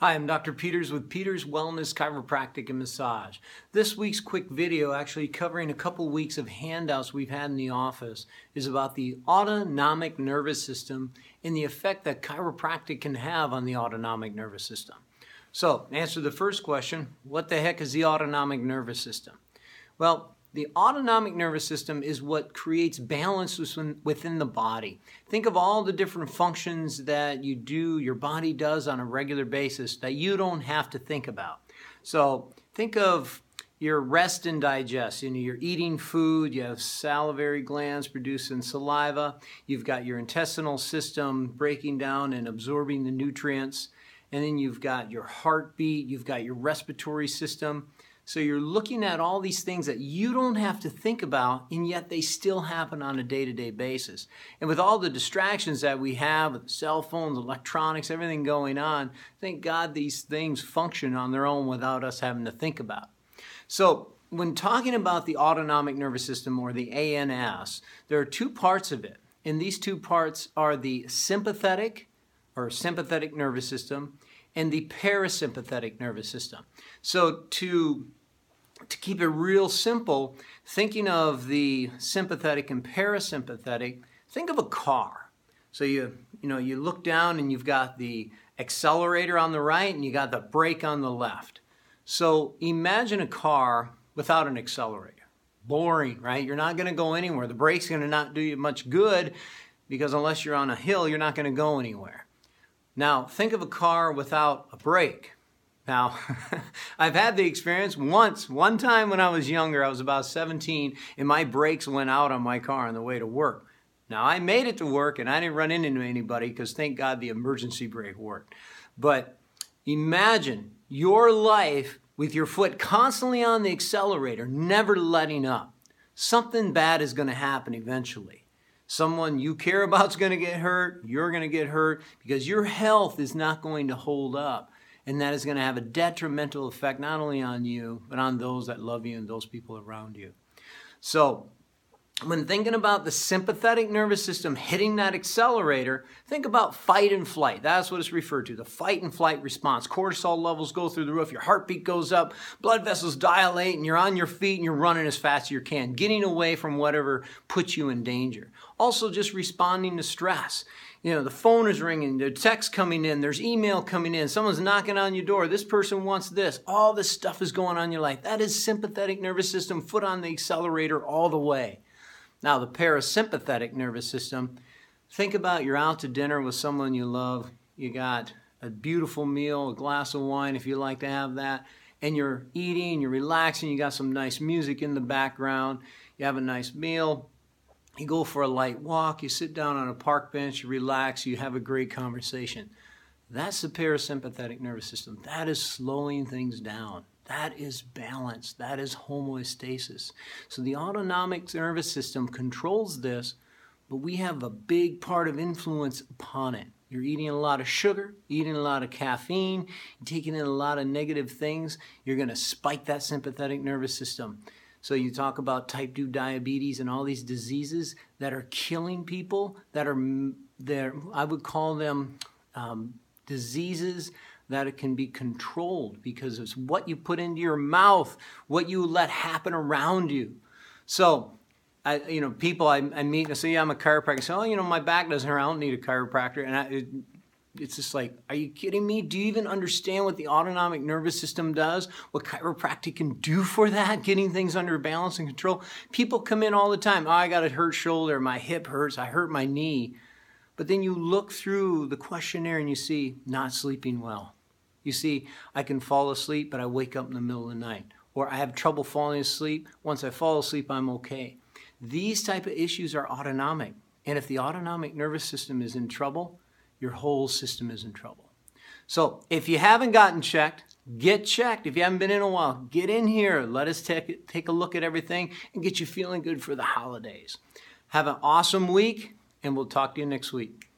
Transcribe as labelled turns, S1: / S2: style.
S1: Hi, I'm Dr. Peters with Peters Wellness Chiropractic and Massage. This week's quick video, actually covering a couple weeks of handouts we've had in the office, is about the autonomic nervous system and the effect that chiropractic can have on the autonomic nervous system. So, answer the first question what the heck is the autonomic nervous system? Well, the autonomic nervous system is what creates balance within the body. Think of all the different functions that you do, your body does on a regular basis that you don't have to think about. So think of your rest and digest. You know, you're eating food, you have salivary glands producing saliva, you've got your intestinal system breaking down and absorbing the nutrients, and then you've got your heartbeat, you've got your respiratory system. So you're looking at all these things that you don't have to think about, and yet they still happen on a day to day basis. And with all the distractions that we have, cell phones, electronics, everything going on, thank God these things function on their own without us having to think about. So when talking about the autonomic nervous system or the ANS, there are two parts of it. And these two parts are the sympathetic or sympathetic nervous system and the parasympathetic nervous system. So to to keep it real simple, thinking of the sympathetic and parasympathetic, think of a car. So you you know you look down and you've got the accelerator on the right and you got the brake on the left. So imagine a car without an accelerator. Boring, right? You're not going to go anywhere. The brake's going to not do you much good because unless you're on a hill, you're not going to go anywhere. Now, think of a car without a brake. Now, I've had the experience once, one time when I was younger, I was about 17, and my brakes went out on my car on the way to work. Now, I made it to work and I didn't run into anybody because thank God the emergency brake worked. But imagine your life with your foot constantly on the accelerator, never letting up. Something bad is going to happen eventually. Someone you care about is going to get hurt, you're going to get hurt because your health is not going to hold up and that is going to have a detrimental effect not only on you, but on those that love you and those people around you. So, when thinking about the sympathetic nervous system hitting that accelerator, think about fight and flight. That's what it's referred to the fight and flight response. Cortisol levels go through the roof, your heartbeat goes up, blood vessels dilate, and you're on your feet and you're running as fast as you can, getting away from whatever puts you in danger. Also, just responding to stress you know, the phone is ringing, the text coming in, there's email coming in, someone's knocking on your door, this person wants this. All this stuff is going on in your life. That is sympathetic nervous system, foot on the accelerator all the way. Now, the parasympathetic nervous system, think about you're out to dinner with someone you love, you got a beautiful meal, a glass of wine if you like to have that, and you're eating, you're relaxing, you got some nice music in the background, you have a nice meal, you go for a light walk, you sit down on a park bench, you relax, you have a great conversation. That's the parasympathetic nervous system. That is slowing things down. That is balance. That is homeostasis. So the autonomic nervous system controls this, but we have a big part of influence upon it. You're eating a lot of sugar, eating a lot of caffeine, taking in a lot of negative things, you're going to spike that sympathetic nervous system. So you talk about type 2 diabetes and all these diseases that are killing people that are there I would call them um, diseases that it can be controlled because it's what you put into your mouth, what you let happen around you. So, I, you know, people I, I meet and say, yeah, I'm a chiropractor. I say, oh, you know, my back doesn't hurt. I don't need a chiropractor. And I, it, it's just like, are you kidding me? Do you even understand what the autonomic nervous system does? What chiropractic can do for that, getting things under balance and control? People come in all the time. Oh, I got a hurt shoulder, my hip hurts, I hurt my knee. But then you look through the questionnaire and you see not sleeping well. You see, I can fall asleep, but I wake up in the middle of the night. Or I have trouble falling asleep. Once I fall asleep, I'm okay. These type of issues are autonomic. And if the autonomic nervous system is in trouble, your whole system is in trouble. So if you haven't gotten checked, get checked. If you haven't been in a while, get in here. Let us take, take a look at everything and get you feeling good for the holidays. Have an awesome week, and we'll talk to you next week.